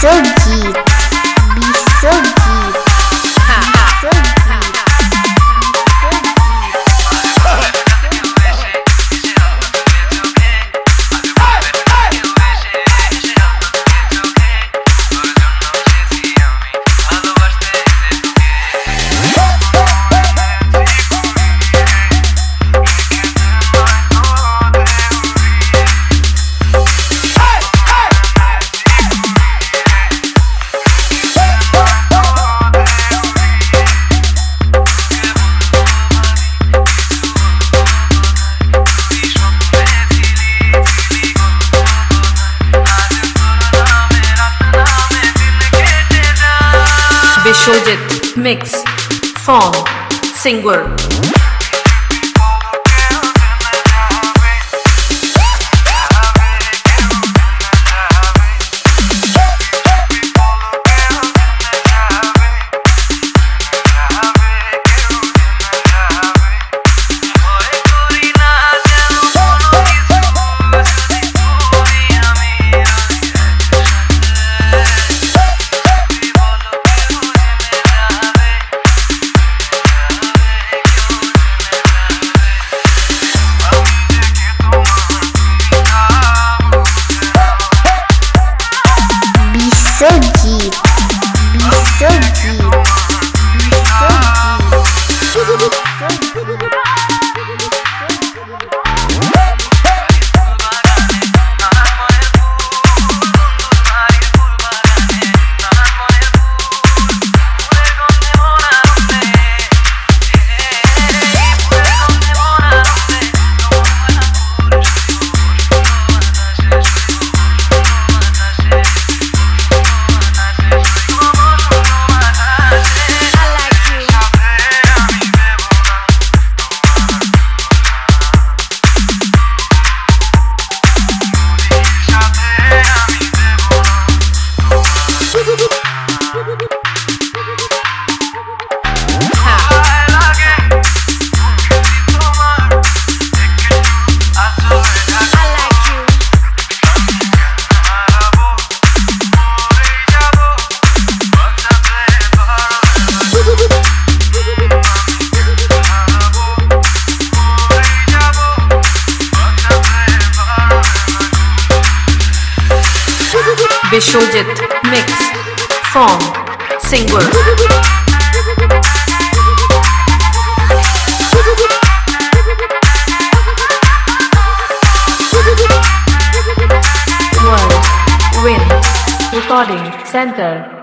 so Bishojit Mix Form Singer Bisogit. Bishojit Mix Form Win Recording Center